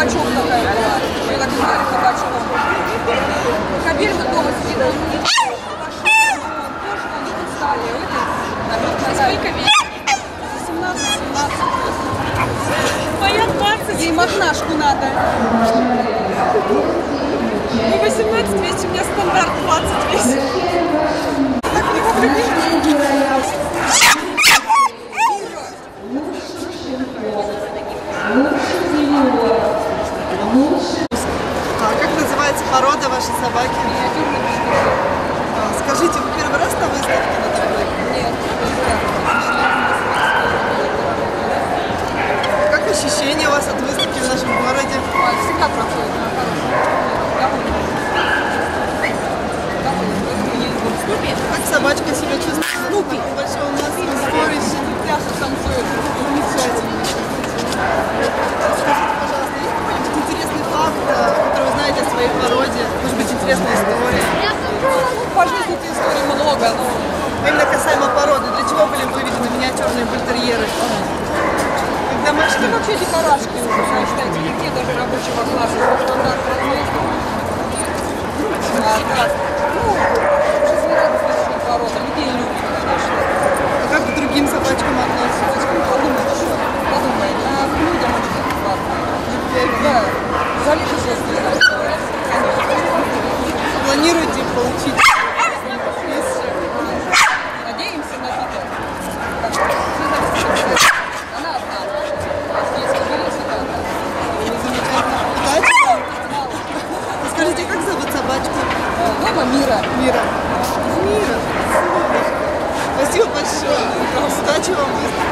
Кабачок такая была. Мы так звали кабачком. Кабель вот дома сидит. Тоже они не стали. А сколько весит? 17-17. Моя 20. Ей магнашку надо. Порода вашей собаки? А, Скажите, вы первый раз на выставке на такой? Нет, Как ощущения у вас от выставки в нашем городе? Ой, всегда проходит. Как собачка себя чувствует? Снупи. На большом массовом сборище. Может быть, интересная история? По жизни этой истории много, но Именно касаемо породы. Для чего были выведены миниатюрные бультерьеры? Мы это вообще дикарашки уже, считайте, нигде даже рабочего класса. Планируете получить? Надеемся на Питер. Так что все зависит от этого. Она одна. Если соберется, то одна. Замечательно. Удачи вам. Скажите, как зовут собачку? Мама мира. Мира. Мира. Спасибо большое. Удачи вам.